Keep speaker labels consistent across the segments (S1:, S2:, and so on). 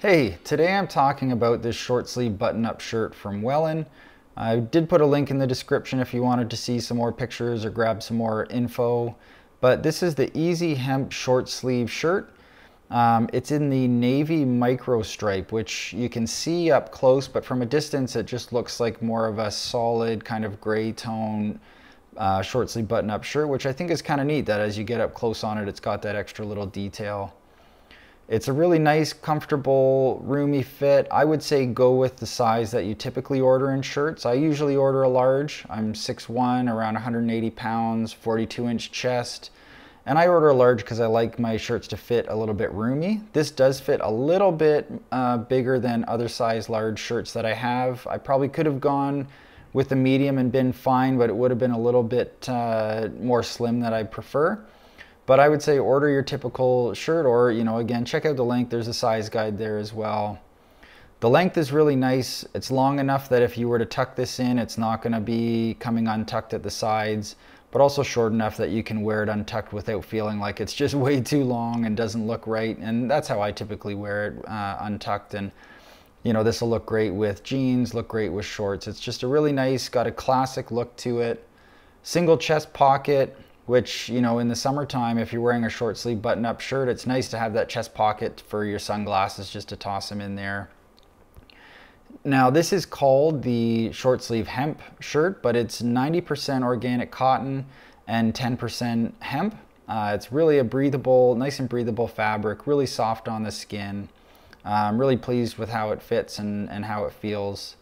S1: Hey, today I'm talking about this short sleeve button-up shirt from Wellen. I did put a link in the description if you wanted to see some more pictures or grab some more info. But this is the Easy Hemp short sleeve shirt. Um, it's in the navy micro stripe, which you can see up close, but from a distance it just looks like more of a solid kind of gray tone uh, short sleeve button up shirt, which I think is kind of neat that as you get up close on it, it's got that extra little detail. It's a really nice, comfortable, roomy fit. I would say go with the size that you typically order in shirts. I usually order a large. I'm 6'1", around 180 pounds, 42 inch chest. And I order a large because I like my shirts to fit a little bit roomy. This does fit a little bit uh, bigger than other size large shirts that I have. I probably could have gone with the medium and been fine, but it would have been a little bit uh, more slim that I prefer. But I would say order your typical shirt or, you know, again, check out the link. There's a size guide there as well. The length is really nice. It's long enough that if you were to tuck this in, it's not gonna be coming untucked at the sides, but also short enough that you can wear it untucked without feeling like it's just way too long and doesn't look right. And that's how I typically wear it uh, untucked. And you know, this will look great with jeans, look great with shorts. It's just a really nice, got a classic look to it. Single chest pocket, which, you know, in the summertime, if you're wearing a short sleeve button up shirt, it's nice to have that chest pocket for your sunglasses just to toss them in there. Now this is called the short sleeve hemp shirt, but it's 90% organic cotton and 10% hemp. Uh, it's really a breathable, nice and breathable fabric, really soft on the skin. Uh, I'm really pleased with how it fits and, and how it feels.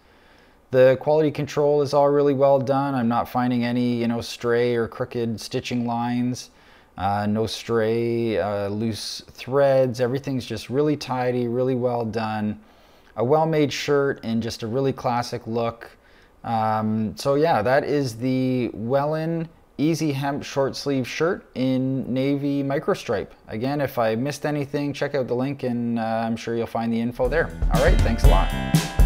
S1: The quality control is all really well done. I'm not finding any, you know, stray or crooked stitching lines. Uh, no stray, uh, loose threads. Everything's just really tidy, really well done. A well-made shirt and just a really classic look. Um, so yeah, that is the Wellen Easy Hemp short sleeve shirt in navy microstripe. Again, if I missed anything, check out the link and uh, I'm sure you'll find the info there. All right, thanks a lot.